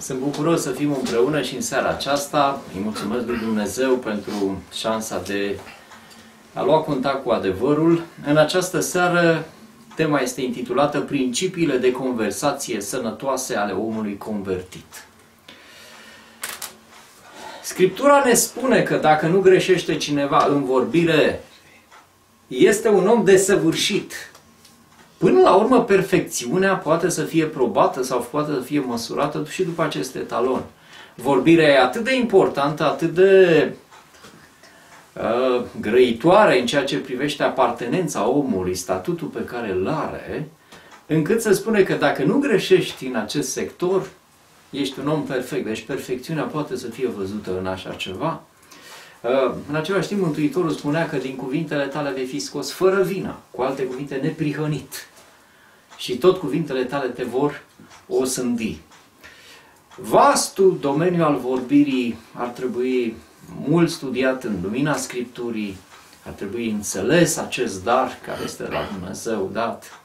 Sunt bucuros să fim împreună și în seara aceasta. Îi mulțumesc lui Dumnezeu pentru șansa de a lua contact cu adevărul. În această seară, tema este intitulată Principiile de conversație sănătoase ale omului convertit. Scriptura ne spune că dacă nu greșește cineva în vorbire, este un om desăvârșit, Până la urmă, perfecțiunea poate să fie probată sau poate să fie măsurată și după acest etalon. Vorbirea e atât de importantă, atât de uh, grăitoare în ceea ce privește apartenența omului, statutul pe care îl are, încât se spune că dacă nu greșești în acest sector, ești un om perfect. Deci perfecțiunea poate să fie văzută în așa ceva. Uh, în același timp, Mântuitorul spunea că din cuvintele tale vei fi scos fără vină, cu alte cuvinte, neprihănit. Și tot cuvintele tale te vor osândi. Vastul domeniu al vorbirii ar trebui mult studiat în lumina Scripturii, ar trebui înțeles acest dar care este la Dumnezeu dat.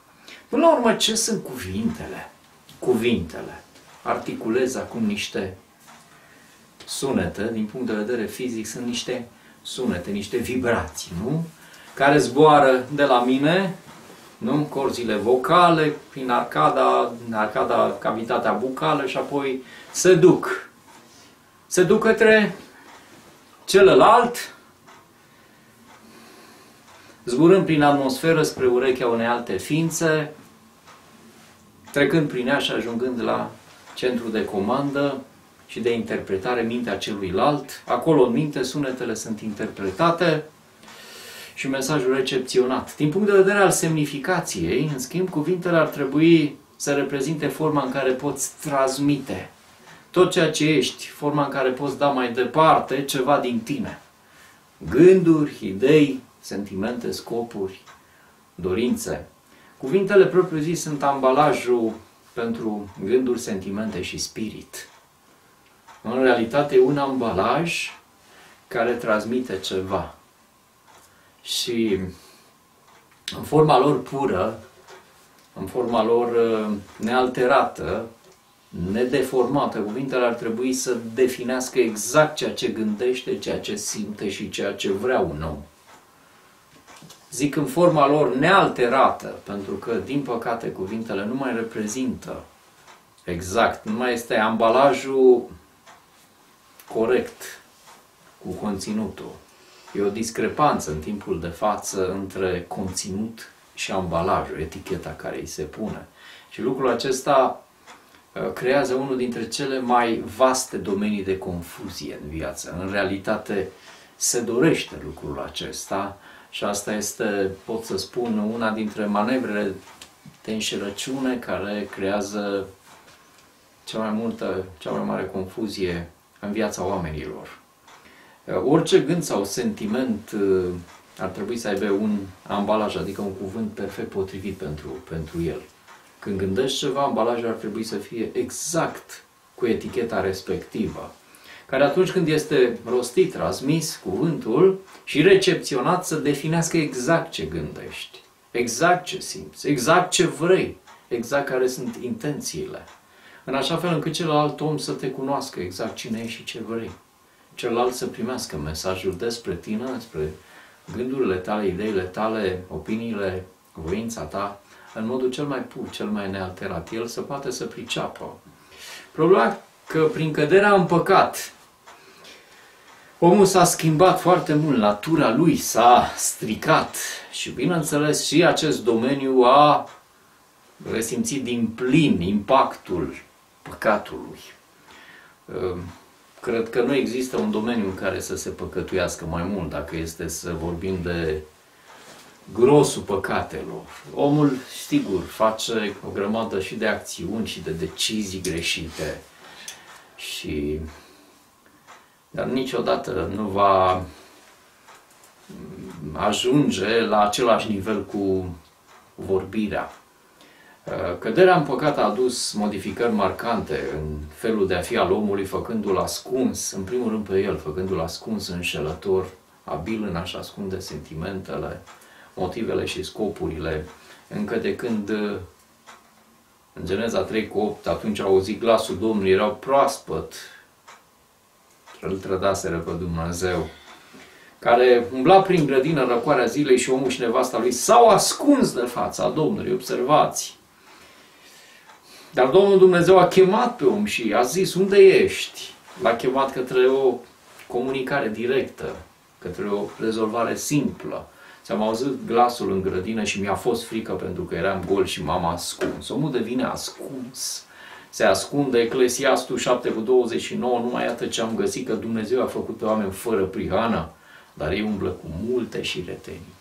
Până la urmă, ce sunt cuvintele? Cuvintele. Articulez acum niște sunete, din punct de vedere fizic, sunt niște sunete, niște vibrații, nu? Care zboară de la mine, nu? Corzile vocale, prin arcada, arcada, cavitatea bucală și apoi se duc. Se duc către celălalt, zburând prin atmosferă spre urechea unei alte ființe, trecând prin ea și ajungând la centru de comandă, și de interpretare mintea celuilalt. Acolo în minte sunetele sunt interpretate și mesajul recepționat. Din punct de vedere al semnificației, în schimb, cuvintele ar trebui să reprezinte forma în care poți transmite tot ceea ce ești, forma în care poți da mai departe ceva din tine. Gânduri, idei, sentimente, scopuri, dorințe. Cuvintele propriu-zis sunt ambalajul pentru gânduri, sentimente și spirit. În realitate e un ambalaj care transmite ceva. Și în forma lor pură, în forma lor uh, nealterată, nedeformată, cuvintele ar trebui să definească exact ceea ce gândește, ceea ce simte și ceea ce vrea un om. Zic în forma lor nealterată, pentru că, din păcate, cuvintele nu mai reprezintă exact, nu mai este ambalajul corect cu conținutul. E o discrepanță în timpul de față între conținut și ambalajul, eticheta care îi se pune. Și lucrul acesta uh, creează unul dintre cele mai vaste domenii de confuzie în viață. În realitate se dorește lucrul acesta și asta este, pot să spun, una dintre manevrele de înșelăciune care creează cea mai multă, cea mai mare confuzie în viața oamenilor. Uh, orice gând sau sentiment uh, ar trebui să aibă un ambalaj, adică un cuvânt perfect potrivit pentru, pentru el. Când gândești ceva, ambalajul ar trebui să fie exact cu eticheta respectivă, care atunci când este rostit, transmis cuvântul și recepționat să definească exact ce gândești, exact ce simți, exact ce vrei, exact care sunt intențiile în așa fel încât celălalt om să te cunoască exact cine ești și ce vrei. Celălalt să primească mesajul despre tine, despre gândurile tale, ideile tale, opiniile, voința ta, în modul cel mai pur, cel mai nealterat. El să poate să priceapă. Problema că prin căderea în păcat, omul s-a schimbat foarte mult, natura lui s-a stricat și bineînțeles și acest domeniu a resimțit din plin impactul păcatului. Ehm, cred că nu există un domeniu în care să se păcătuiască mai mult, dacă este să vorbim de grosul păcatelor. Omul, sigur, face o grămadă și de acțiuni și de decizii greșite și dar niciodată nu va ajunge la același nivel cu vorbirea. Uh, căderea în păcat a adus modificări marcante în felul de a fi al omului, făcându-l ascuns, în primul rând pe el, făcându-l ascuns, înșelător, abil în a-și ascunde sentimentele, motivele și scopurile, încă de când uh, În Geneza 3 cu 8, atunci au auzit glasul Domnului, erau proaspăt, îl trădaseră pe Dumnezeu, care umbla prin grădină răcoarea zilei și omul și nevasta lui s-au ascuns de fața Domnului, observați. Dar Domnul Dumnezeu a chemat pe om și a zis, unde ești? L-a chemat către o comunicare directă, către o rezolvare simplă. Ți-am auzit glasul în grădină și mi-a fost frică pentru că eram gol și m-am ascuns. Omul devine ascuns. Se ascunde Eclesiastul 7 cu 29, numai iată ce am găsit că Dumnezeu a făcut pe oameni fără prihană, dar ei umblă cu multe și retenii.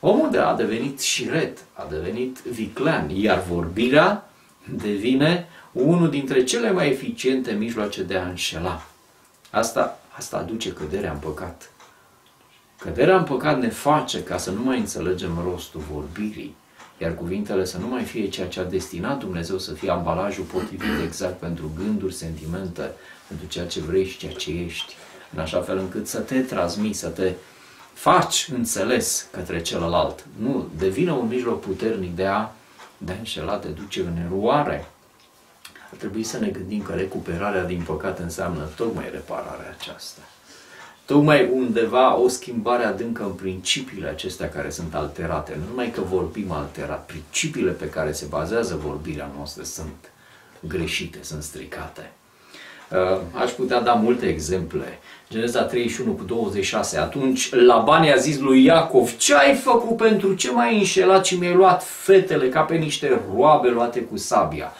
Omul de a devenit șiret, a devenit viclean, iar vorbirea devine unul dintre cele mai eficiente mijloace de a înșela. Asta, asta aduce căderea în păcat. Căderea în păcat ne face ca să nu mai înțelegem rostul vorbirii, iar cuvintele să nu mai fie ceea ce a destinat Dumnezeu să fie ambalajul potrivit exact pentru gânduri, sentimente, pentru ceea ce vrei și ceea ce ești, în așa fel încât să te transmiți, să te faci înțeles către celălalt. Nu, devine un mijloc puternic de a, de a înșela, de duce în eroare. Ar trebui să ne gândim că recuperarea din păcat înseamnă tocmai repararea aceasta tocmai undeva o schimbare adâncă în principiile acestea care sunt alterate. Nu numai că vorbim alterat, principiile pe care se bazează vorbirea noastră sunt greșite, sunt stricate. Uh, aș putea da multe exemple. Geneza 31 cu 26. Atunci Laban a zis lui Iacov, ce ai făcut pentru ce m-ai înșelat și mi-ai luat fetele ca pe niște roabe luate cu sabia?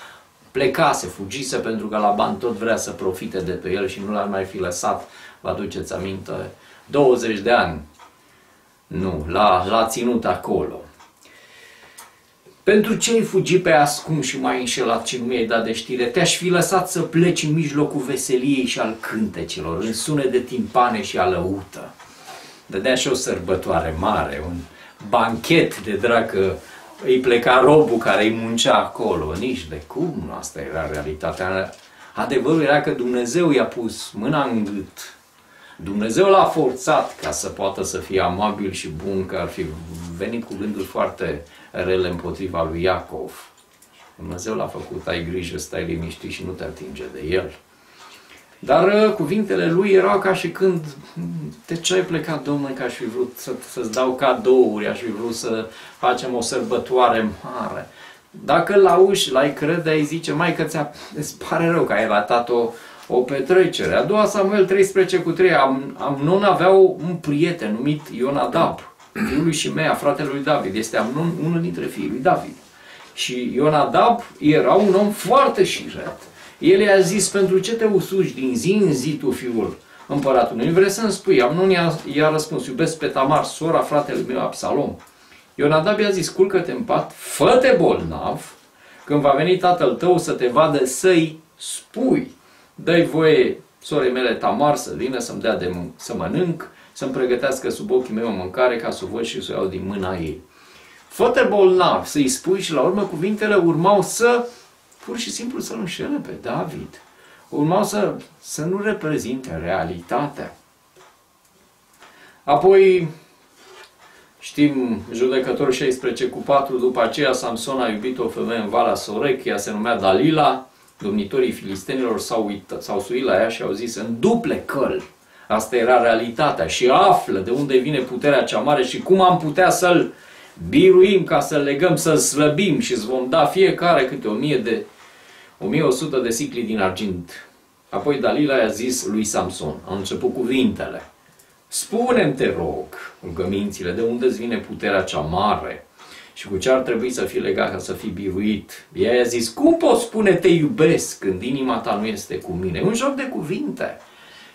Plecase, fugise pentru că Laban tot vrea să profite de pe el și nu l-ar mai fi lăsat vă aduceți aminte, 20 de ani. Nu, l-a, l-a ținut acolo. Pentru ce ai fugit pe ascuns și mai înșelat și nu mi-ai dat de știre? Te-aș fi lăsat să pleci în mijlocul veseliei și al cântecelor, în sune de timpane și alăută. Dădea și o sărbătoare mare, un banchet de dragă îi pleca robul care îi muncea acolo. Nici de cum, nu asta era realitatea. Adevărul era că Dumnezeu i-a pus mâna în gât Dumnezeu l-a forțat ca să poată să fie amabil și bun, că ar fi venit cu gânduri foarte rele împotriva lui Iacov. Dumnezeu l-a făcut, ai grijă, stai liniștit și nu te atinge de el. Dar uh, cuvintele lui erau ca și când, de ce ai plecat, Domnule, că aș fi vrut să, să-ți dau cadouri, aș fi vrut să facem o sărbătoare mare. Dacă l-auzi, l-ai crede, ai zice, mai că ți-a, îți pare rău că ai ratat o, o petrecere. A doua Samuel 13 cu 3, Am, Amnon avea un prieten numit Ionadab, fiul lui Shimea, fratele lui David. Este Amnon unul dintre fiii lui David. Și Ionadab era un om foarte șiret. El i-a zis, pentru ce te usuci din zi în zi tu, fiul împăratului? Vrei să-mi spui? Amnon i-a, i-a răspuns, iubesc pe Tamar, sora fratelui meu Absalom. Ionadab i-a zis, culcă-te în pat, fă-te bolnav, când va veni tatăl tău să te vadă să-i spui dă voie sorei mele Tamar să vină să-mi dea de să mănânc, să-mi pregătească sub ochii mei o mâncare ca să o văd și să o iau din mâna ei. Fă-te bolnav, să-i spui și la urmă cuvintele urmau să, pur și simplu să-l înșele pe David. Urmau să, să nu reprezinte realitatea. Apoi, știm, judecător 16 cu 4, după aceea Samson a iubit o femeie în Vala Sorec, ea se numea Dalila, domnitorii filistenilor s-au, uitat, s-au suit la ea și au zis în duple căl. Asta era realitatea și află de unde vine puterea cea mare și cum am putea să-l biruim ca să-l legăm, să-l slăbim și îți vom da fiecare câte o mie de 1100 de sicli din argint. Apoi Dalila i-a zis lui Samson, au început cuvintele. Spune-mi, te rog, rugămințile, de unde îți vine puterea cea mare? și cu ce ar trebui să fii legat ca să fii biruit. Ea i-a zis, cum poți spune te iubesc când inima ta nu este cu mine? Un joc de cuvinte.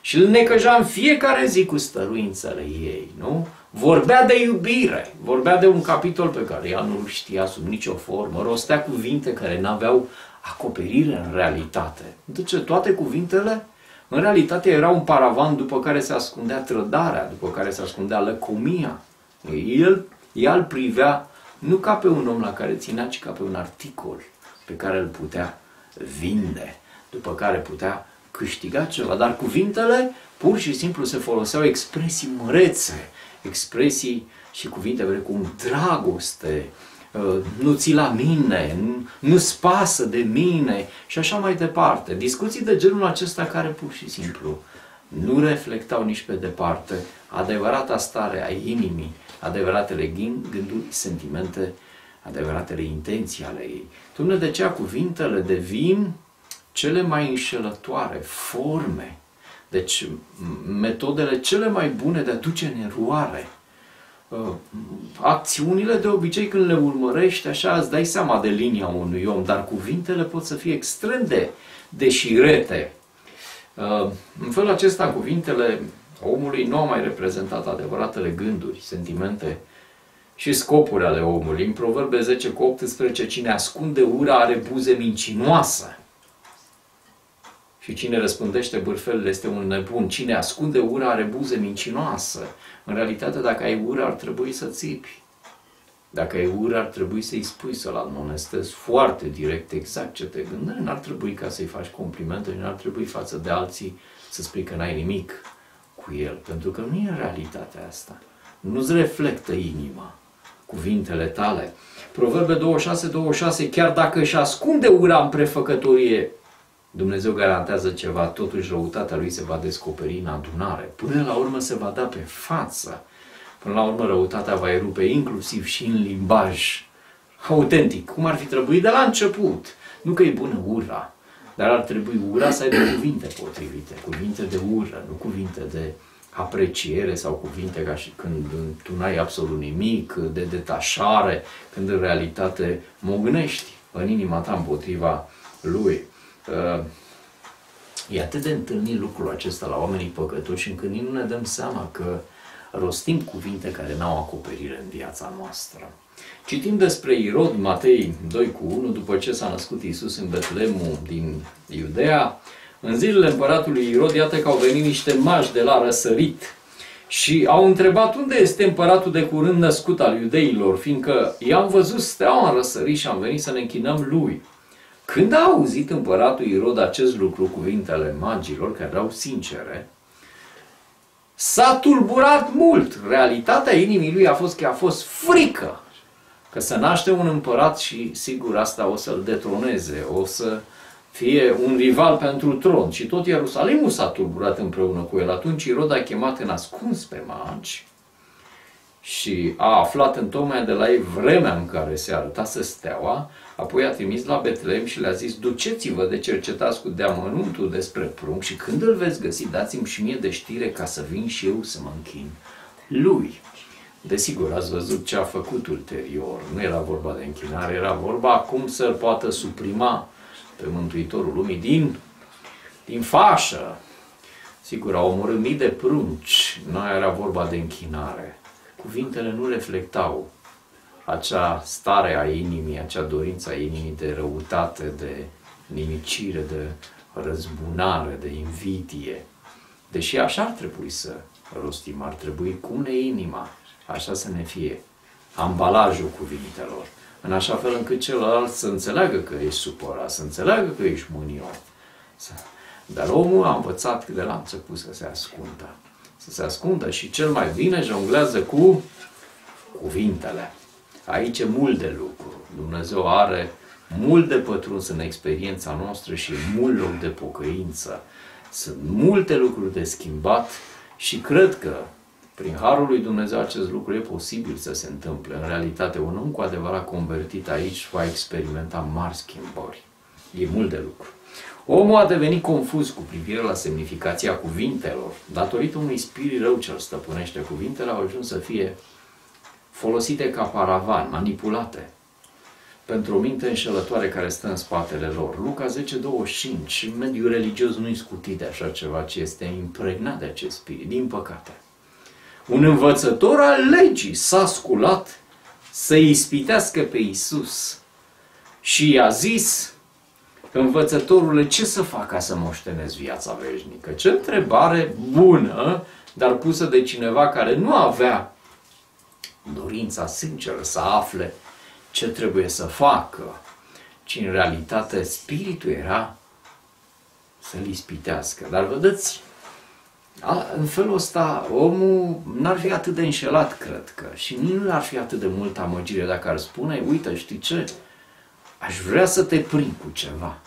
Și îl necăja în fiecare zi cu stăruințele ei, nu? Vorbea de iubire, vorbea de un capitol pe care ea nu știa sub nicio formă, rostea cuvinte care n-aveau acoperire în realitate. Deci toate cuvintele în realitate era un paravan după care se ascundea trădarea, după care se ascundea lăcomia. El, ea îl privea nu ca pe un om la care ținea, ci ca pe un articol pe care îl putea vinde, după care putea câștiga ceva. Dar cuvintele pur și simplu se foloseau expresii mărețe, expresii și cuvinte precum dragoste, uh, nu ți la mine, nu-ți pasă de mine și așa mai departe. Discuții de genul acesta care pur și simplu nu reflectau nici pe departe adevărata stare a inimii, adevăratele gânduri, sentimente, adevăratele intenții ale ei. Tocmai de aceea cuvintele devin cele mai înșelătoare forme, deci metodele cele mai bune de a duce în eroare. Uh, acțiunile de obicei când le urmărești așa îți dai seama de linia unui om, dar cuvintele pot să fie extrem de deșirete. Uh, în felul acesta cuvintele omului nu au mai reprezentat adevăratele gânduri, sentimente și scopuri ale omului. În Proverbe 10 cu 18, cine ascunde ura are buze mincinoasă. Și cine răspândește bârfelele este un nebun. Cine ascunde ura are buze mincinoasă. În realitate, dacă ai ură, ar trebui să țipi. Dacă ai ură, ar trebui să-i spui, să-l admonestezi foarte direct exact ce te gândești. N-ar trebui ca să-i faci complimente, n-ar trebui față de alții să spui că n-ai nimic cu el. Pentru că nu e realitatea asta. Nu-ți reflectă inima cuvintele tale. Proverbe 26, 26, chiar dacă își ascunde ura în prefăcătorie, Dumnezeu garantează ceva, totuși răutatea lui se va descoperi în adunare. Până la urmă se va da pe față. Până la urmă răutatea va erupe inclusiv și în limbaj autentic, cum ar fi trebuit de la început. Nu că e bună ura, dar ar trebui ura să aibă cuvinte potrivite, cuvinte de ură, nu cuvinte de apreciere sau cuvinte ca și când tu n-ai absolut nimic, de detașare, când în realitate mognești în inima ta împotriva lui. Uh, e atât de întâlnit lucrul acesta la oamenii păcătoși încât nu ne dăm seama că rostim cuvinte care n-au acoperire în viața noastră. Citim despre Irod, Matei 2 cu 1, după ce s-a născut Iisus în Betlemul din Iudea, în zilele împăratului Irod, iată că au venit niște mași de la răsărit și au întrebat unde este împăratul de curând născut al iudeilor, fiindcă i-am văzut steaua în răsărit și am venit să ne închinăm lui. Când a auzit împăratul Irod acest lucru, cuvintele magilor, care erau sincere, s-a tulburat mult. Realitatea inimii lui a fost că a fost frică că să naște un împărat și sigur asta o să-l detroneze, o să fie un rival pentru tron. Și tot Ierusalimul s-a tulburat împreună cu el. Atunci Irod a chemat în ascuns pe magi și a aflat în tocmai de la ei vremea în care se arătase steaua, apoi a trimis la Betlehem și le-a zis, duceți-vă de cercetați cu deamănuntul despre prunc și când îl veți găsi, dați-mi și mie de știre ca să vin și eu să mă închin lui. Desigur, ați văzut ce a făcut ulterior. Nu era vorba de închinare, era vorba cum să-l poată suprima pe Mântuitorul Lumii din, din fașă. Sigur, au omorât mii de prunci, nu era vorba de închinare. Cuvintele nu reflectau acea stare a inimii, acea dorință a inimii de răutate, de nimicire, de răzbunare, de invidie. Deși așa ar trebui să rostim, ar trebui cum ne inima, așa să ne fie ambalajul cuvintelor în așa fel încât celălalt să înțeleagă că ești supărat, să înțeleagă că ești mânios. Dar omul a învățat de la început să se ascundă. Să se ascundă și cel mai bine jonglează cu cuvintele. Aici e mult de lucru. Dumnezeu are mult de pătruns în experiența noastră și mult loc de pocăință. Sunt multe lucruri de schimbat și cred că prin Harul lui Dumnezeu acest lucru e posibil să se întâmple. În realitate, un om cu adevărat convertit aici va experimenta mari schimbări. E mult de lucru. Omul a devenit confuz cu privire la semnificația cuvintelor. Datorită unui spirit rău ce îl stăpânește, cuvintele au ajuns să fie folosite ca paravan, manipulate, pentru o minte înșelătoare care stă în spatele lor. Luca 10, 25, mediul religios nu-i scutit de așa ceva, ci este impregnat de acest spirit, din păcate. Un învățător al legii s-a sculat să ispitească pe Isus și i-a zis, învățătorule, ce să fac ca să moștenesc viața veșnică? Ce întrebare bună, dar pusă de cineva care nu avea dorința sinceră să afle ce trebuie să facă, ci în realitate spiritul era să-l ispitească. Dar vedeți, în felul ăsta, omul n-ar fi atât de înșelat, cred că, și nu ar fi atât de multă amăgire dacă ar spune, uite, știi ce, aș vrea să te prind cu ceva.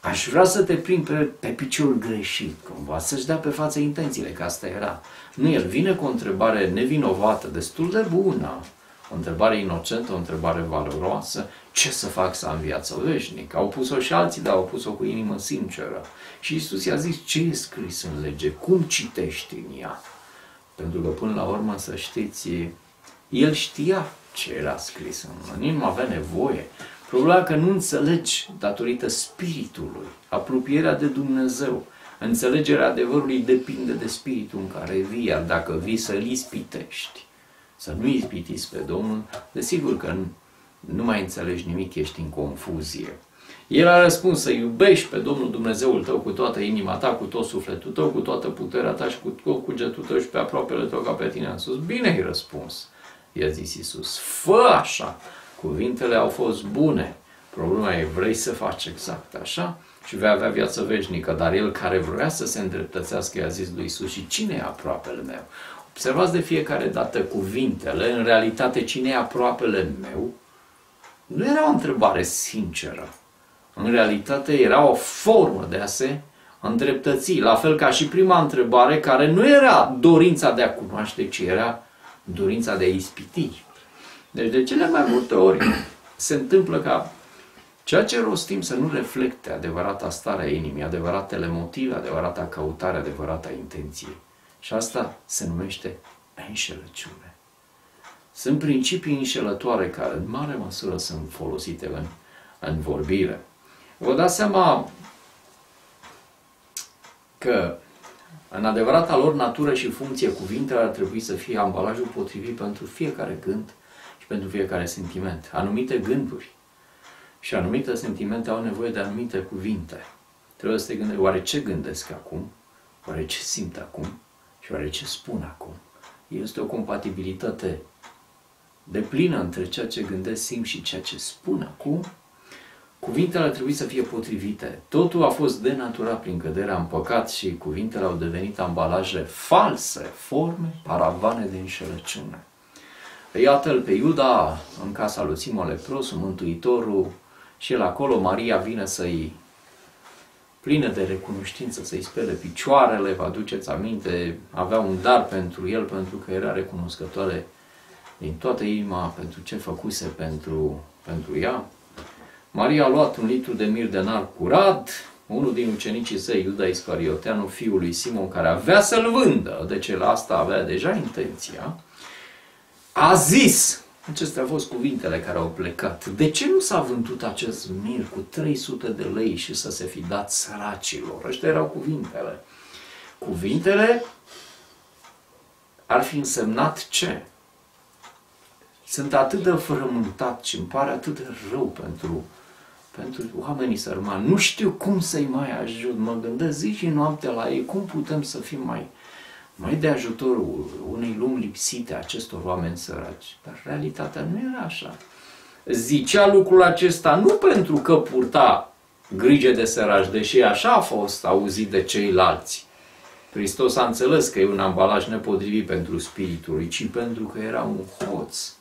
Aș vrea să te prind pe, pe picior greșit, cumva, să-și dea pe față intențiile, că asta era. Nu, el vine cu o întrebare nevinovată, destul de bună, o întrebare inocentă, o întrebare valoroasă, ce să fac să am viața veșnică? Au pus-o și alții, dar au pus-o cu inimă sinceră. Și Isus i-a zis, ce e scris în lege? Cum citești în ea? Pentru că până la urmă, să știți, el știa ce era scris în ea. Nu avea nevoie. Problema că nu înțelegi datorită Spiritului, apropierea de Dumnezeu. Înțelegerea adevărului depinde de Spiritul în care vii, iar dacă vii să-L ispitești, să nu ispitiți pe Domnul, desigur că nu, nu mai înțelegi nimic, ești în confuzie. El a răspuns să iubești pe Domnul Dumnezeul tău cu toată inima ta, cu tot sufletul tău, cu toată puterea ta și cu tot cugetul tău și pe aproapele tău ca pe tine în sus. Bine ai răspuns, i-a zis Iisus. Fă așa! Cuvintele au fost bune. Problema e, vrei să faci exact așa? Și vei avea viață veșnică. Dar el care vrea să se îndreptățească, i-a zis lui Iisus, și cine e aproapele meu? Observați de fiecare dată cuvintele, în realitate cine e aproapele meu, nu era o întrebare sinceră. În realitate era o formă de a se îndreptăți, la fel ca și prima întrebare, care nu era dorința de a cunoaște, ci era dorința de a ispiti. Deci de cele mai multe ori se întâmplă ca ceea ce rostim să nu reflecte adevărata stare a inimii, adevăratele motive, adevărata căutare, adevărata intenție. Și asta se numește înșelăciune. Sunt principii înșelătoare care în mare măsură sunt folosite în, în vorbire. Vă dați seama că în adevărata lor natură și funcție, cuvintele ar trebui să fie ambalajul potrivit pentru fiecare gând și pentru fiecare sentiment. Anumite gânduri și anumite sentimente au nevoie de anumite cuvinte. Trebuie să te gândești, oare ce gândesc acum? Oare ce simt acum? Și oare ce spun acum? Este o compatibilitate de plină între ceea ce gândesc, simt și ceea ce spun acum. Cuvintele ar trebui să fie potrivite. Totul a fost denaturat prin căderea în păcat și cuvintele au devenit ambalaje false, forme, paravane de înșelăciune. Iată-l pe Iuda în casa lui Simon Leprosul, Mântuitorul, și el acolo, Maria vine să-i plină de recunoștință, să-i spele picioarele, vă aduceți aminte, avea un dar pentru el, pentru că era recunoscătoare din toată inima pentru ce făcuse pentru, pentru ea. Maria a luat un litru de mir de nar curat, unul din ucenicii săi, Iuda Iscarioteanu, fiul lui Simon, care avea să-l vândă, deci el asta avea deja intenția, a zis, Acestea au fost cuvintele care au plecat. De ce nu s-a vândut acest mir cu 300 de lei și să se fi dat săracilor? Ăștia erau cuvintele. Cuvintele ar fi însemnat ce? Sunt atât de frământat și îmi pare atât de rău pentru, pentru oamenii sărmani. Nu știu cum să-i mai ajut. Mă gândesc zi și noapte la ei. Cum putem să fim mai, mai de ajutorul unei lumi lipsite a acestor oameni săraci. Dar realitatea nu era așa. Zicea lucrul acesta nu pentru că purta grijă de săraci, deși așa a fost auzit de ceilalți. Hristos a înțeles că e un ambalaj nepotrivit pentru spiritul ci pentru că era un hoț.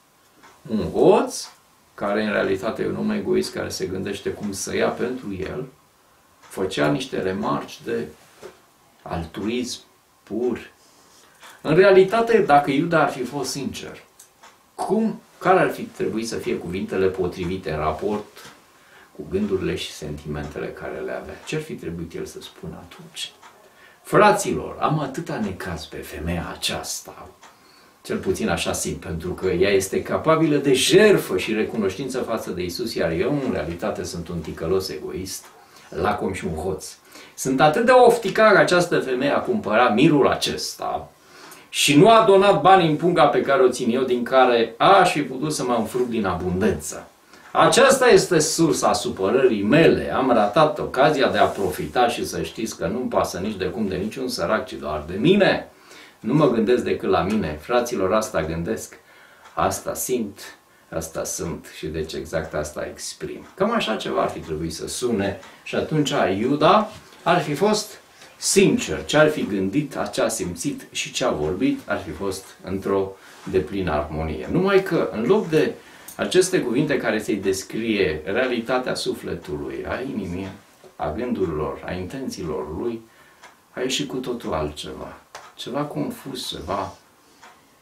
Un hoț care în realitate e un om egoist care se gândește cum să ia pentru el, făcea niște remarci de altruism pur, în realitate, dacă Iuda ar fi fost sincer, cum, care ar fi trebuit să fie cuvintele potrivite în raport cu gândurile și sentimentele care le avea? Ce ar fi trebuit el să spună atunci? Fraților, am atâta necaz pe femeia aceasta, cel puțin așa simt, pentru că ea este capabilă de jerfă și recunoștință față de Isus, iar eu în realitate sunt un ticălos egoist, lacom și un hoț. Sunt atât de ofticar această femeie a cumpăra mirul acesta, și nu a donat bani în punga pe care o țin eu, din care aș fi putut să mă înfruc din abundență. Aceasta este sursa supărării mele. Am ratat ocazia de a profita și să știți că nu-mi pasă nici de cum de niciun sărac, ci doar de mine. Nu mă gândesc decât la mine. Fraților, asta gândesc, asta simt, asta sunt și deci exact asta exprim. Cam așa ceva ar fi trebuit să sune și atunci Iuda ar fi fost sincer, ce ar fi gândit, ce a simțit și ce a vorbit, ar fi fost într-o deplină armonie. Numai că, în loc de aceste cuvinte care să-i descrie realitatea sufletului, a inimii, a gândurilor, a intențiilor lui, a ieșit cu totul altceva. Ceva confuz, ceva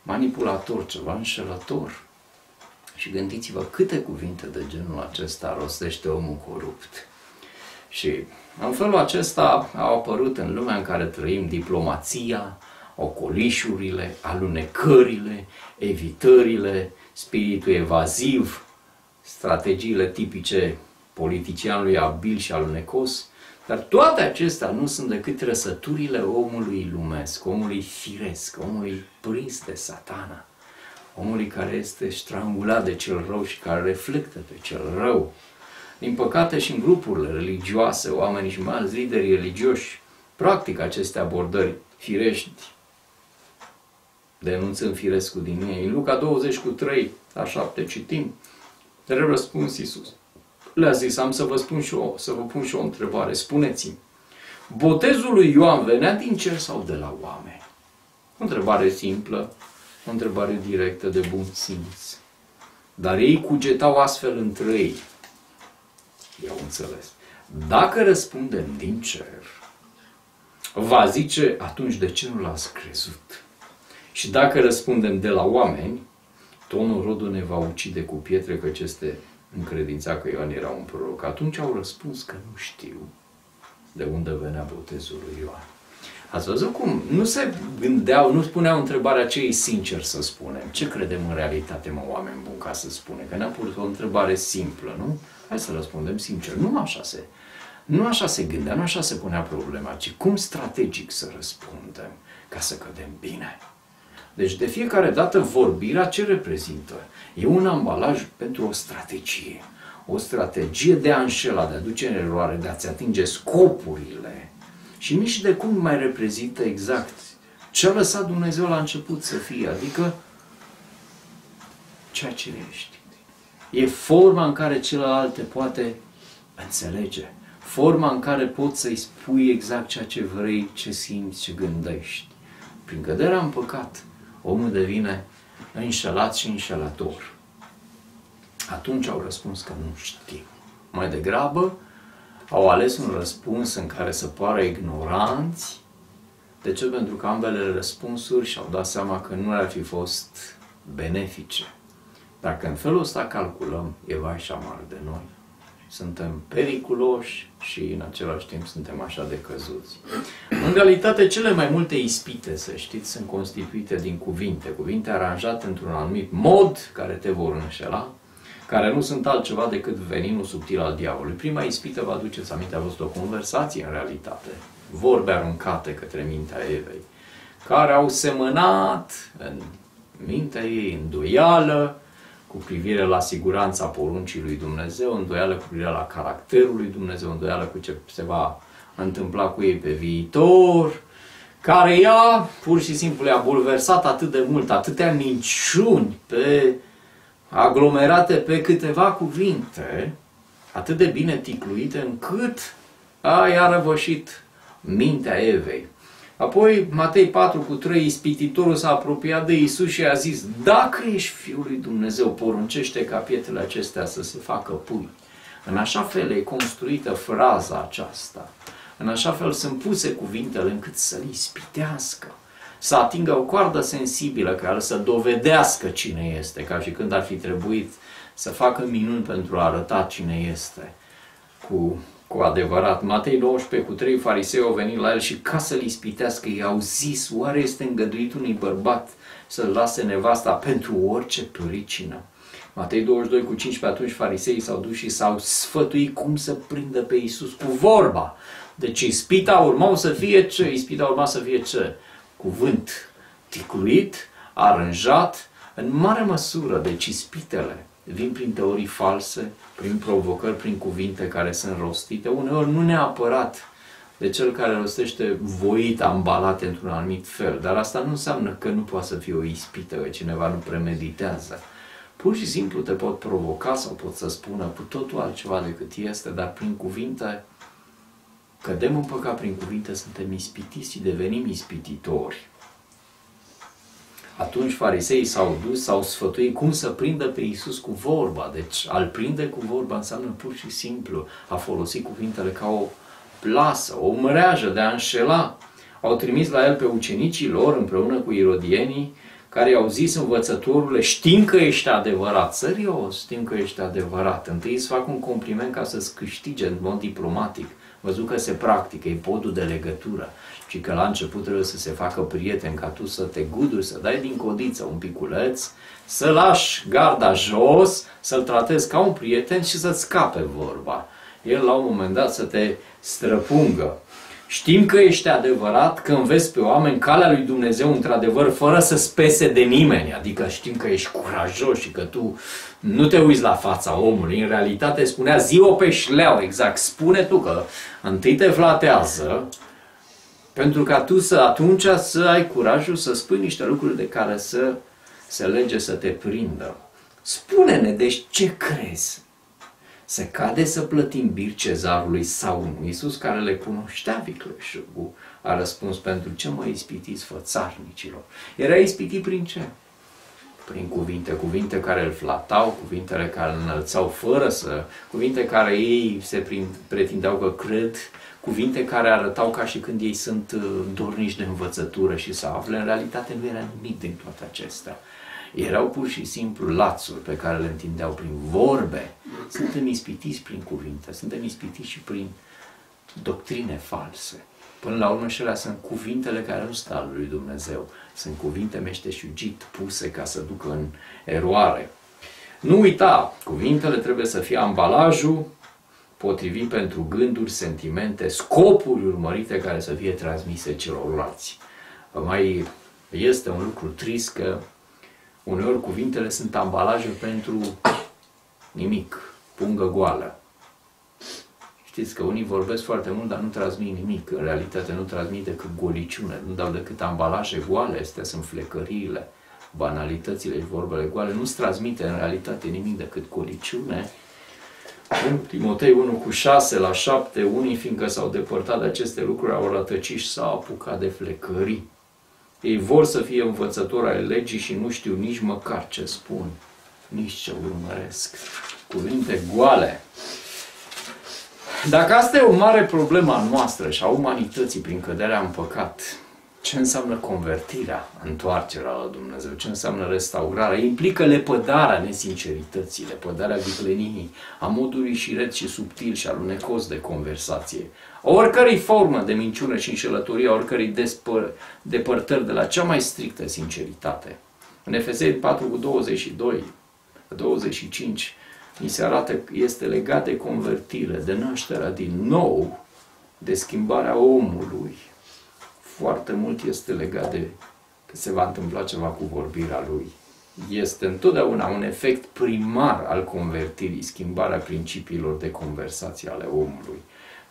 manipulator, ceva înșelător. Și gândiți-vă câte cuvinte de genul acesta rostește omul corupt. Și în felul acesta au apărut în lumea în care trăim diplomația, ocolișurile, alunecările, evitările, spiritul evaziv, strategiile tipice politicianului abil și alunecos, dar toate acestea nu sunt decât răsăturile omului lumesc, omului firesc, omului prins de satana, omului care este strangulat de cel rău și care reflectă pe cel rău. Din păcate și în grupurile religioase, oamenii și mai ales liderii religioși practică aceste abordări firești, denunțând firescul din ei. În Luca 20 cu 3 la 7 citim, le răspuns Iisus. Le-a zis, am să vă spun și eu, să vă pun și o întrebare. Spuneți-mi, botezul lui Ioan venea din cer sau de la oameni? O întrebare simplă, o întrebare directă de bun simț. Dar ei cugetau astfel între ei. I-au înțeles. Dacă răspundem din cer, va zice, atunci de ce nu l-ați crezut? Și dacă răspundem de la oameni, tonul rodul ne va ucide cu pietre, căci este încredința că Ioan era un proroc. Atunci au răspuns că nu știu de unde venea botezul lui Ioan. Ați văzut cum? Nu se gândeau, nu spuneau întrebarea ce e sincer să spunem. Ce credem în realitate, mă, oameni buni, ca să spunem? Că ne-am pus o întrebare simplă, nu? Hai să răspundem sincer. Nu așa se, nu așa se gândea, nu așa se punea problema, ci cum strategic să răspundem ca să cădem bine. Deci de fiecare dată vorbirea ce reprezintă? E un ambalaj pentru o strategie. O strategie de a înșela, de a duce în eroare, de a-ți atinge scopurile. Și nici de cum mai reprezintă exact ce a lăsat Dumnezeu la început să fie, adică ceea ce ești. E forma în care celălalt te poate înțelege. Forma în care poți să-i spui exact ceea ce vrei, ce simți, ce gândești. Prin căderea în păcat, omul devine înșelat și înșelător. Atunci au răspuns că nu știu. Mai degrabă au ales un răspuns în care să pară ignoranți. De ce? Pentru că ambele răspunsuri și-au dat seama că nu ar fi fost benefice. Dacă în felul ăsta calculăm, e vai și amar de noi suntem periculoși și în același timp suntem așa de căzuți. În realitate, cele mai multe ispite, să știți, sunt constituite din cuvinte, cuvinte aranjate într-un anumit mod care te vor înșela, care nu sunt altceva decât veninul subtil al diavolului. Prima ispită, vă aduceți aminte, a fost o conversație în realitate, vorbe aruncate către mintea Evei, care au semănat în mintea ei îndoială, cu privire la siguranța poruncii lui Dumnezeu, îndoială cu privire la caracterul lui Dumnezeu, îndoială cu ce se va întâmpla cu ei pe viitor, care ea pur și simplu le-a bulversat atât de mult, atâtea minciuni pe, aglomerate pe câteva cuvinte, atât de bine ticluite, încât a, i-a răvășit mintea Evei. Apoi, Matei 4 cu 3, ispititorul s-a apropiat de Isus și a zis, dacă ești Fiul lui Dumnezeu, poruncește ca pietrele acestea să se facă pui. În așa fel e construită fraza aceasta. În așa fel sunt puse cuvintele încât să-l ispitească, să atingă o coardă sensibilă care să dovedească cine este, ca și când ar fi trebuit să facă minuni pentru a arăta cine este. Cu cu adevărat. Matei 19 cu 3 farisei au venit la el și ca să-l ispitească, i-au zis, oare este îngăduit unui bărbat să-l lase nevasta pentru orice pricină? Matei 22 cu 15, atunci farisei s-au dus și s-au sfătuit cum să prindă pe Iisus cu vorba. Deci ispita urma să fie ce? Ispita urma să fie ce? Cuvânt ticluit, aranjat, în mare măsură, deci ispitele vin prin teorii false, prin provocări, prin cuvinte care sunt rostite, uneori nu neapărat de cel care rostește voit ambalate într-un anumit fel, dar asta nu înseamnă că nu poate să fie o ispită, că cineva nu premeditează. Pur și simplu te pot provoca sau pot să spună cu totul altceva decât este, dar prin cuvinte cădem în păcat prin cuvinte, suntem ispitiți și devenim ispititori. Atunci fariseii s-au dus, s-au sfătuit cum să prindă pe Iisus cu vorba. Deci al prinde cu vorba înseamnă pur și simplu a folosi cuvintele ca o plasă, o măreajă de a înșela. Au trimis la el pe ucenicii lor împreună cu irodienii care i-au zis învățătorule, știm că ești adevărat, serios, știm că ești adevărat. Întâi îți fac un compliment ca să-ți câștige în mod diplomatic. Văzut că se practică, e podul de legătură. Și că la început trebuie să se facă prieten, ca tu să te guduri, să dai din codiță un piculeț, să lași garda jos, să-l tratezi ca un prieten și să-ți scape vorba. El la un moment dat să te străpungă. Știm că ești adevărat, că înveți pe oameni calea lui Dumnezeu într-adevăr fără să spese de nimeni. Adică știm că ești curajos și că tu nu te uiți la fața omului. În realitate spunea zi-o pe șleau, exact. Spune tu că întâi te flatează pentru ca tu să atunci să ai curajul să spui niște lucruri de care să se lege să te prindă. Spune-ne, deci ce crezi? Se cade să plătim bir cezarului sau nu? Iisus, care le cunoștea vicleșugul, a răspuns pentru ce mă ispitiți fățarnicilor. Era ispitit prin ce? Prin cuvinte, cuvinte care îl flatau, cuvintele care îl înălțau fără să, cuvinte care ei se pretindeau că cred, cuvinte care arătau ca și când ei sunt uh, dornici de învățătură și să afle, în realitate nu era nimic din toate acestea. Erau pur și simplu lațuri pe care le întindeau prin vorbe. Suntem ispitiți prin cuvinte, suntem ispitiți și prin doctrine false. Până la urmă, și sunt cuvintele care nu stau al lui Dumnezeu. Sunt cuvinte meșteșugit puse ca să ducă în eroare. Nu uita, cuvintele trebuie să fie ambalajul potrivit pentru gânduri, sentimente, scopuri urmărite care să fie transmise celorlalți. Mai este un lucru trist că Uneori cuvintele sunt ambalaje pentru nimic, pungă goală. Știți că unii vorbesc foarte mult, dar nu transmit nimic. În realitate nu transmit decât goliciune, nu dau decât ambalaje goale, astea sunt flecăriile, banalitățile și vorbele goale. Nu-ți transmite în realitate nimic decât goliciune. În Timotei 1 cu 6 la 7, unii fiindcă s-au depărtat de aceste lucruri au rătăcit și s-au apucat de flecării. Ei vor să fie învățători ale legii și nu știu nici măcar ce spun, nici ce urmăresc. Cuvinte goale. Dacă asta e o mare problemă a noastră și a umanității prin căderea în păcat, ce înseamnă convertirea, întoarcerea la Dumnezeu, ce înseamnă restaurarea, implică lepădarea nesincerității, lepădarea vicleniei, a modului și red și subtil și alunecos de conversație, a oricărei formă de minciună și înșelătorie, a oricărei despăr, depărtări de la cea mai strictă sinceritate. În Efesei 4 cu 22, 25, ni se arată că este legat de convertire, de nașterea din nou, de schimbarea omului, foarte mult este legat de că se va întâmpla ceva cu vorbirea lui. Este întotdeauna un efect primar al convertirii, schimbarea principiilor de conversație ale omului.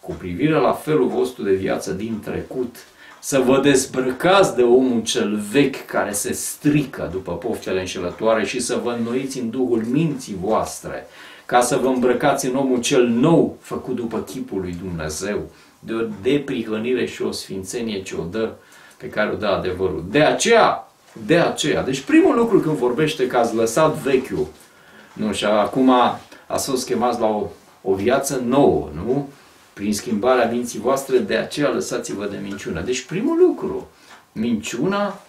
Cu privire la felul vostru de viață din trecut, să vă dezbrăcați de omul cel vechi care se strică după poftele înșelătoare și să vă înnoiți în duhul minții voastre, ca să vă îmbrăcați în omul cel nou, făcut după chipul lui Dumnezeu, de o deprihănire și o sfințenie ce o dă, pe care o dă adevărul. De aceea, de aceea, deci primul lucru când vorbește că ați lăsat vechiul, nu, și acum ați fost chemați la o, o viață nouă, nu? Prin schimbarea minții voastre, de aceea lăsați-vă de minciună. Deci primul lucru, minciuna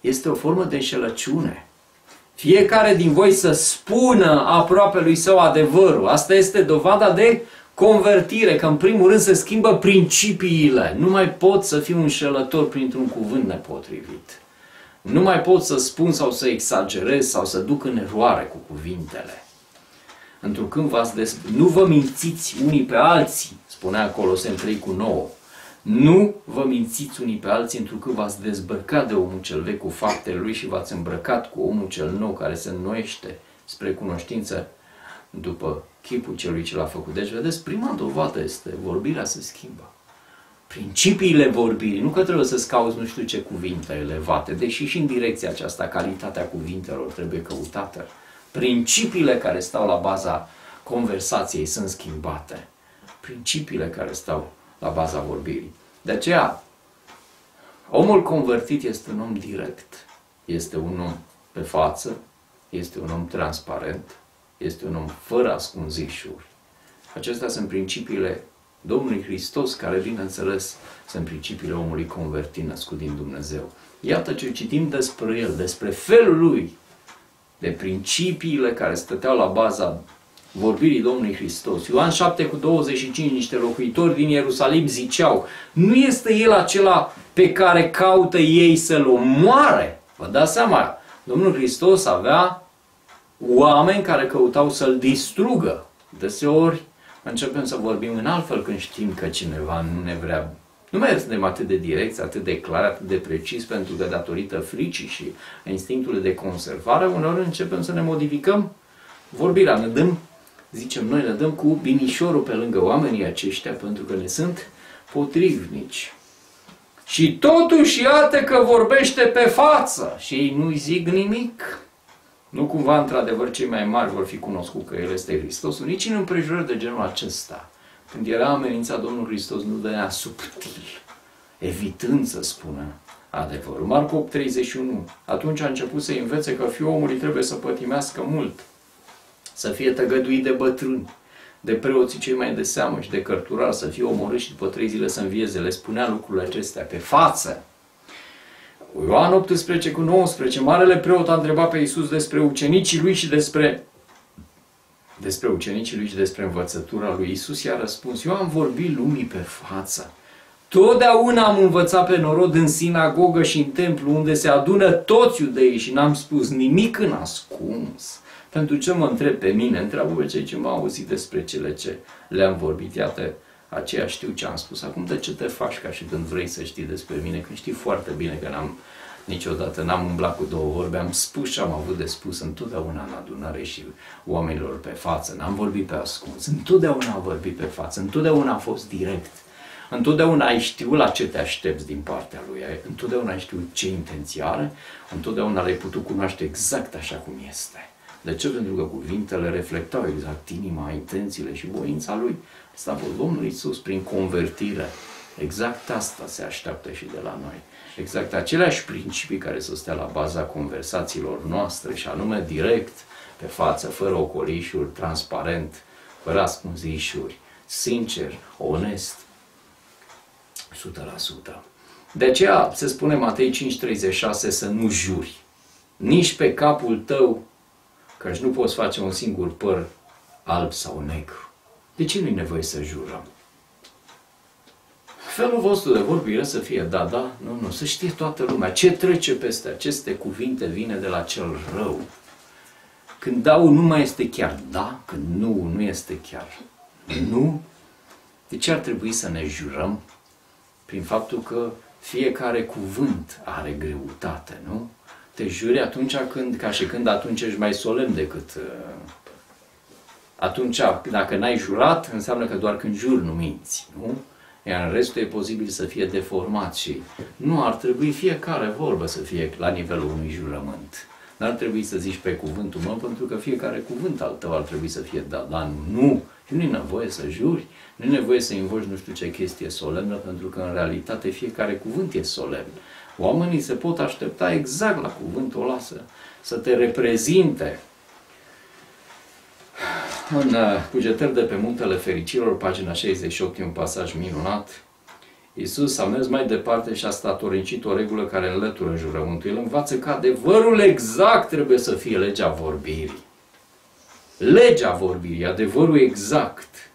este o formă de înșelăciune. Fiecare din voi să spună aproape lui său adevărul. Asta este dovada de convertire, că în primul rând se schimbă principiile. Nu mai pot să fiu înșelător printr-un cuvânt nepotrivit. Nu mai pot să spun sau să exagerez sau să duc în eroare cu cuvintele. Întrucând v-ați des... Nu vă mințiți unii pe alții, spunea Colosem 3 cu 9. Nu vă mințiți unii pe alții întrucât v-ați dezbrăcat de omul cel vechi cu faptele lui și v-ați îmbrăcat cu omul cel nou care se înnoiește spre cunoștință după chipul celui ce l-a făcut. Deci, vedeți, prima dovadă este vorbirea se schimbă. Principiile vorbirii, nu că trebuie să-ți cauți nu știu ce cuvinte elevate, deși și în direcția aceasta calitatea cuvintelor trebuie căutată. Principiile care stau la baza conversației sunt schimbate. principiile care stau la baza vorbirii. De aceea, omul convertit este un om direct, este un om pe față, este un om transparent, este un om fără ascunzișuri. Acestea sunt principiile Domnului Hristos, care, bineînțeles, sunt principiile omului convertit, născut din Dumnezeu. Iată ce citim despre el, despre felul lui, de principiile care stăteau la baza vorbirii Domnului Hristos. Ioan 7 cu 25, niște locuitori din Ierusalim ziceau, nu este el acela pe care caută ei să-l omoare. Vă dați seama, Domnul Hristos avea oameni care căutau să-l distrugă. Deseori începem să vorbim în altfel când știm că cineva nu ne vrea. Nu mai suntem atât de direct, atât de clar, atât de precis, pentru că datorită fricii și a instinctului de conservare, uneori începem să ne modificăm vorbirea. Ne dăm, zicem noi, ne dăm cu binișorul pe lângă oamenii aceștia pentru că ne sunt potrivnici. Și totuși iată că vorbește pe față și ei nu-i zic nimic. Nu cumva, într-adevăr, cei mai mari vor fi cunoscut că El este Hristosul, nici în împrejurări de genul acesta. Când era amenințat Domnul Hristos, nu dădea subtil, evitând să spună adevărul. Marco 8, 31. Atunci a început să învețe că fiul omului trebuie să pătimească mult, să fie tăgăduit de bătrâni, de preoții cei mai de seamă și de cărturari, să fie omorât și după trei zile să învieze. Le spunea lucrurile acestea pe față. Ioan 18 cu 19, Marele Preot a întrebat pe Iisus despre ucenicii lui și despre despre ucenicii lui și despre învățătura lui. Iisus i-a răspuns, eu am vorbit lumii pe față. Totdeauna am învățat pe norod în sinagogă și în templu unde se adună toți iudeii și n-am spus nimic în ascuns. Pentru ce mă întreb pe mine? Întreabă pe cei ce m-au auzit despre cele ce le-am vorbit. Iată, aceea știu ce am spus. Acum de ce te faci ca și când vrei să știi despre mine? Când știi foarte bine că n-am niciodată n-am umblat cu două vorbe, am spus ce am avut de spus întotdeauna în adunare și oamenilor pe față, n-am vorbit pe ascuns, întotdeauna am vorbit pe față, întotdeauna a fost direct. Întotdeauna ai știut la ce te aștepți din partea lui, întotdeauna ai știut ce intenție are, întotdeauna l-ai putut cunoaște exact așa cum este. De ce? Pentru că cuvintele reflectau exact inima, intențiile și voința lui. Asta a fost Domnul Iisus prin convertire. Exact asta se așteaptă și de la noi. Exact aceleași principii care să stea la baza conversațiilor noastre și anume direct, pe față, fără ocolișuri, transparent, fără ascunzișuri, sincer, onest, 100%. De aceea se spune Matei 5.36 să nu juri, nici pe capul tău, căci nu poți face un singur păr alb sau negru. De ce nu e nevoie să jurăm? Felul vostru de vorbire să fie da, da, nu, nu, să știe toată lumea. Ce trece peste aceste cuvinte vine de la cel rău. Când dau nu mai este chiar da, când nu, nu este chiar nu. De ce ar trebui să ne jurăm? Prin faptul că fiecare cuvânt are greutate, nu? Te juri atunci când, ca și când atunci ești mai solemn decât uh, atunci, dacă n-ai jurat, înseamnă că doar când juri nu minți, nu? Iar în restul e posibil să fie deformat și nu ar trebui fiecare vorbă să fie la nivelul unui jurământ. N-ar trebui să zici pe cuvântul meu, pentru că fiecare cuvânt al tău ar trebui să fie da, dar nu. Și nu e nevoie să juri, nu e nevoie să invoci nu știu ce chestie solemnă, pentru că în realitate fiecare cuvânt e solemn. Oamenii se pot aștepta exact la cuvântul ăla să, să te reprezinte în uh, Cugetări de pe Muntele Fericirilor, pagina 68, e un pasaj minunat. Iisus a mers mai departe și a statornicit o regulă care înlătură jurământul. El învață că adevărul exact trebuie să fie legea vorbirii. Legea vorbirii, adevărul exact.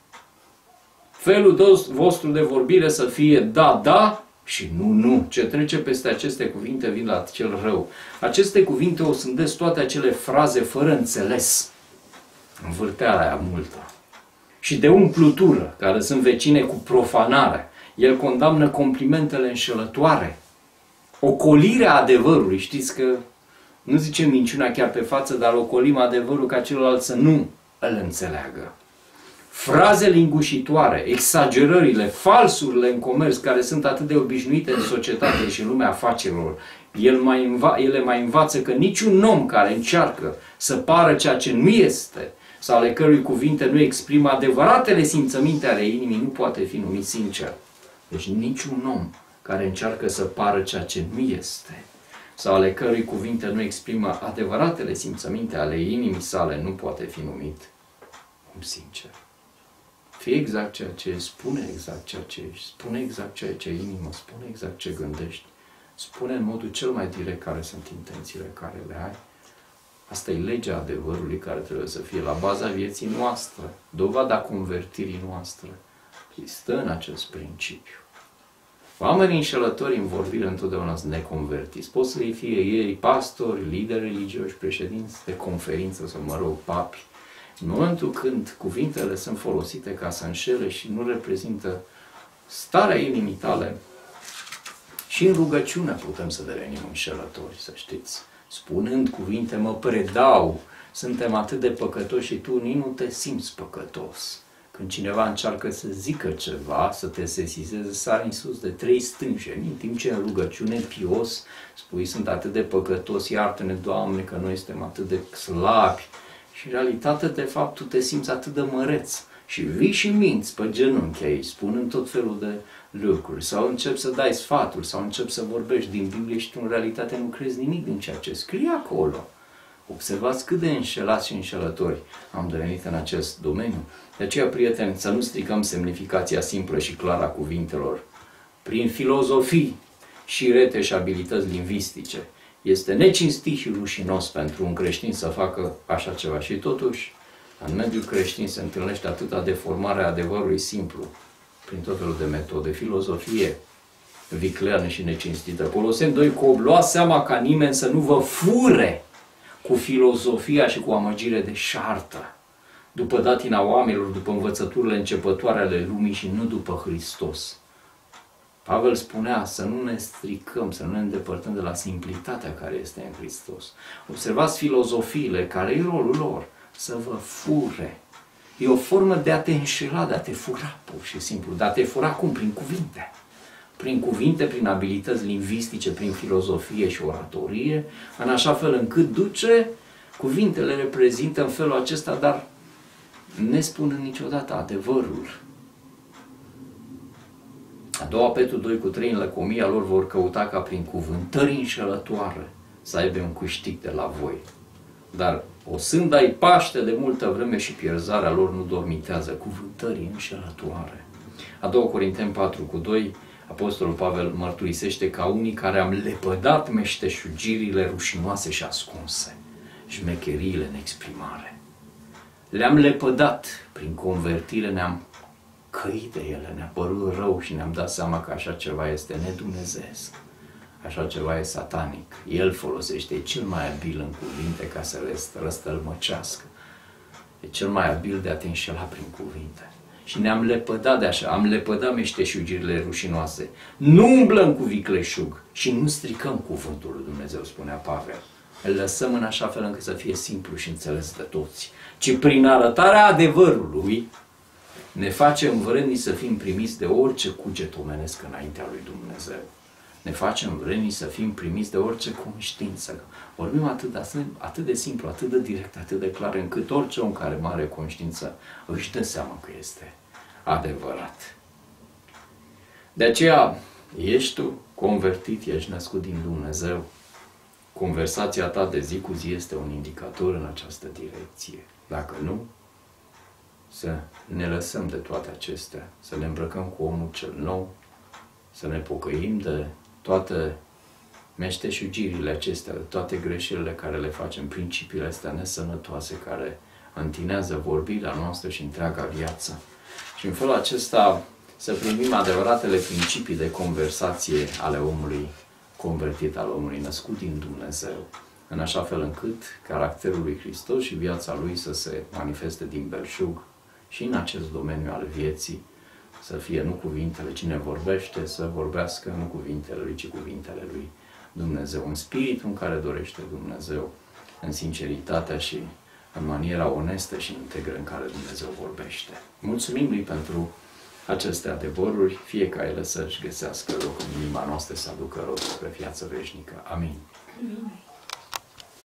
Felul vostru de vorbire să fie da, da și nu, nu. Ce trece peste aceste cuvinte vin la cel rău. Aceste cuvinte o sunt toate acele fraze fără înțeles învârteala aia multă. Și de umplutură, care sunt vecine cu profanare. El condamnă complimentele înșelătoare. Ocolirea adevărului. Știți că nu zice minciuna chiar pe față, dar ocolim adevărul ca celălalt să nu îl înțeleagă. Fraze lingușitoare, exagerările, falsurile în comerț, care sunt atât de obișnuite în societate și în lumea afacerilor, el mai înva- ele mai învață că niciun om care încearcă să pară ceea ce nu este, sau ale cărui cuvinte nu exprimă adevăratele simțăminte ale inimii nu poate fi numit sincer. Deci niciun om care încearcă să pară ceea ce nu este, sau ale cărui cuvinte nu exprimă adevăratele simțăminte ale inimii sale, nu poate fi numit om sincer. Fie exact ceea ce spune exact ceea ce ești, spune exact ceea ce inimă, spune exact ce gândești, spune în modul cel mai direct care sunt intențiile care le ai. Asta e legea adevărului care trebuie să fie la baza vieții noastre, dovada convertirii noastre. Stă în acest principiu. Oamenii înșelători în vorbire întotdeauna sunt neconvertiți. Pot să fie ei pastori, lideri religioși, președinți de conferință sau, mă rog, papi. În momentul când cuvintele sunt folosite ca să înșele și nu reprezintă starea inimii tale, și în rugăciune putem să devenim înșelători, să știți. Spunând cuvinte, mă predau, suntem atât de păcătoși și tu nici nu te simți păcătos. Când cineva încearcă să zică ceva, să te sesizeze, sari în sus de trei stângeni, în timp ce în rugăciune pios spui, sunt atât de păcătos, iartă-ne, Doamne, că noi suntem atât de slabi. Și în realitate, de fapt, tu te simți atât de măreț. Și vii și minți pe genunchi aici, spunând tot felul de lucruri. Sau începi să dai sfaturi, sau începi să vorbești din Biblie și tu în realitate nu crezi nimic din ceea ce scrie acolo. Observați cât de înșelați și înșelători am devenit în acest domeniu. De aceea, prieteni, să nu stricăm semnificația simplă și clară a cuvintelor. Prin filozofii și rete și abilități lingvistice. Este necinstit și rușinos pentru un creștin să facă așa ceva. Și totuși, în mediul creștin se întâlnește atâta deformare a adevărului simplu, prin tot felul de metode, filozofie vicleană și necinstită. Coloseni 2 cu lua seama ca nimeni să nu vă fure cu filozofia și cu amăgire de șartă, după datina oamenilor, după învățăturile începătoare ale lumii și nu după Hristos. Pavel spunea să nu ne stricăm, să nu ne îndepărtăm de la simplitatea care este în Hristos. Observați filozofiile, care e rolul lor? Să vă fure. E o formă de a te înșela, de a te fura, pur și simplu. De a te fura cum? Prin cuvinte prin cuvinte, prin abilități lingvistice, prin filozofie și oratorie, în așa fel încât duce, cuvintele reprezintă în felul acesta, dar ne spun niciodată adevărul. A doua Petru 2 cu 3 în lăcomia lor vor căuta ca prin cuvântări înșelătoare să aibă un câștig de la voi. Dar o sânda îi paște de multă vreme și pierzarea lor nu dormitează. Cuvântări înșelătoare. A doua Corinteni 4 cu 2 Apostolul Pavel mărturisește ca unii care am lepădat meșteșugirile rușinoase și ascunse, șmecheriile în exprimare. Le-am lepădat prin convertire, ne-am căit de ele, ne-a părut rău și ne-am dat seama că așa ceva este nedumnezesc. Așa ceva e satanic. El folosește, e cel mai abil în cuvinte ca să le răstălmăcească. E cel mai abil de a te înșela prin cuvinte și ne-am lepădat de așa, am lepădat meșteșugirile rușinoase. Nu umblăm cu vicleșug și nu stricăm cuvântul lui Dumnezeu, spunea Pavel. Îl lăsăm în așa fel încât să fie simplu și înțeles de toți. Ci prin arătarea adevărului ne facem vrâni să fim primiți de orice cuget omenesc înaintea lui Dumnezeu. Ne facem vrâni să fim primiți de orice conștiință. Vorbim atât de, atât de simplu, atât de direct, atât de clar, încât orice om care mare conștiință își dă seama că este adevărat. De aceea, ești tu convertit, ești născut din Dumnezeu. Conversația ta de zi cu zi este un indicator în această direcție. Dacă nu, să ne lăsăm de toate acestea, să ne îmbrăcăm cu omul cel nou, să ne pocăim de toate meșteșugirile acestea, toate greșelile care le facem, principiile astea nesănătoase care întinează vorbirea noastră și întreaga viață. Și în felul acesta să primim adevăratele principii de conversație ale omului convertit, al omului născut din Dumnezeu, în așa fel încât caracterul lui Hristos și viața lui să se manifeste din belșug și în acest domeniu al vieții, să fie nu cuvintele cine vorbește, să vorbească nu cuvintele lui, ci cuvintele lui Dumnezeu. Un spirit în care dorește Dumnezeu, în sinceritatea și în maniera onestă și integră în care Dumnezeu vorbește. Mulțumim lui pentru aceste adevăruri, fie ca ele să-și găsească loc în inima noastră, să aducă rod spre viață veșnică. Amin. Amin.